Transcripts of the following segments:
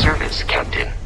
service, Captain.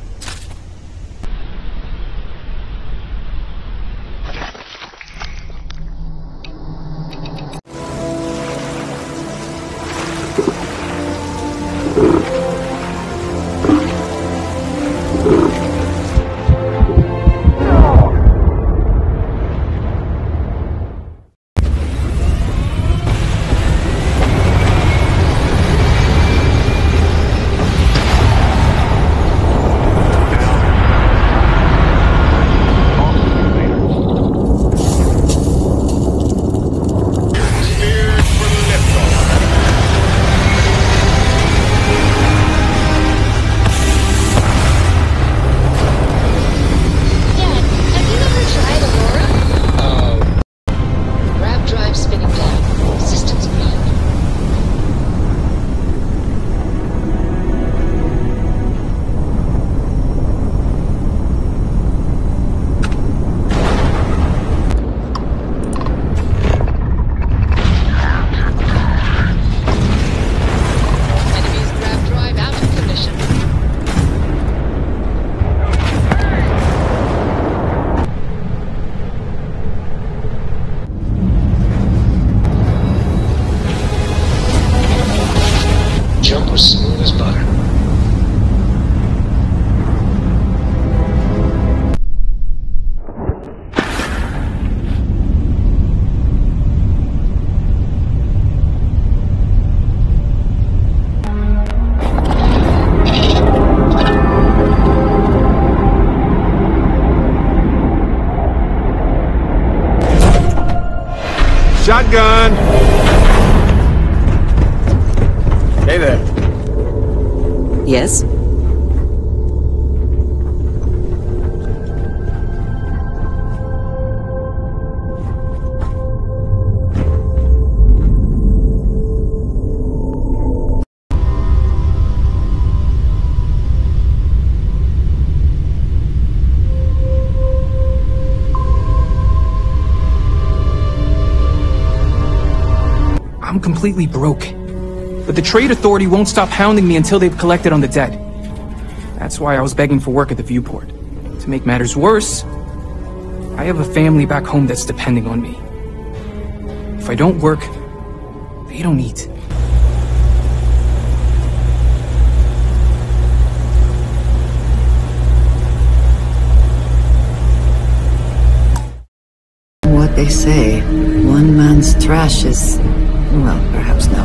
Yes? I'm completely broke. But the Trade Authority won't stop hounding me until they've collected on the debt. That's why I was begging for work at the viewport. To make matters worse, I have a family back home that's depending on me. If I don't work, they don't eat. What they say, one man's trash is. Well, perhaps not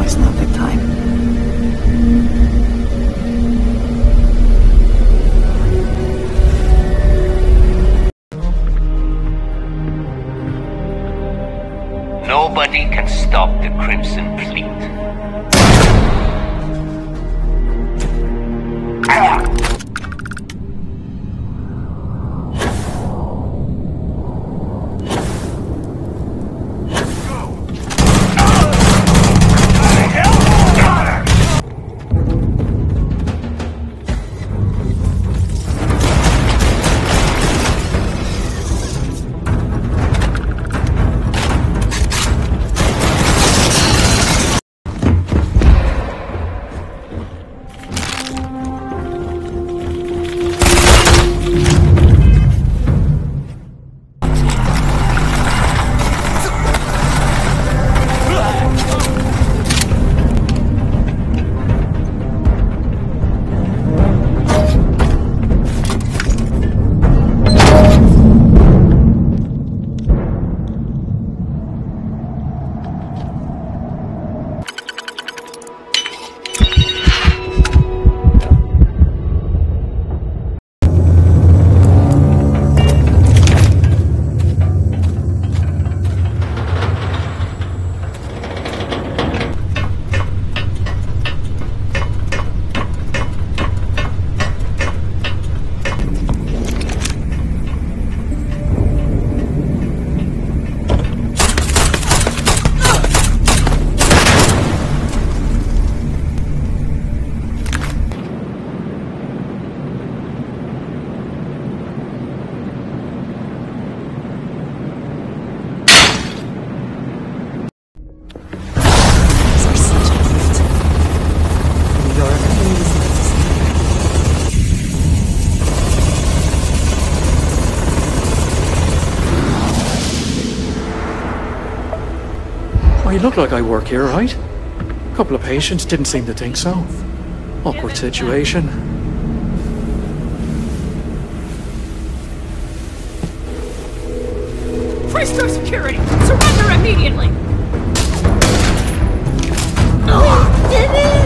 mean, look like I work here, right? A couple of patients didn't seem to think so. Awkward situation. Freestar security! Surrender immediately! Oh, what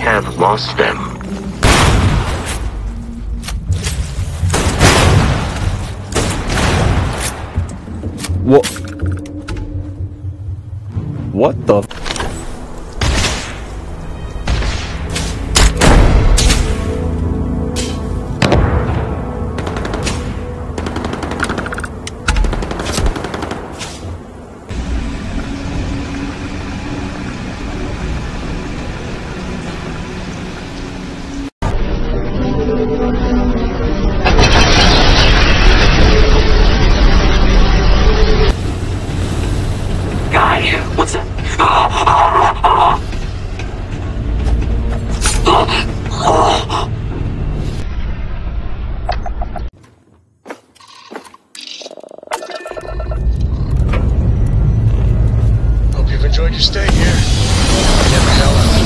have lost them. What? What the? Enjoyed your stay here. Hell out.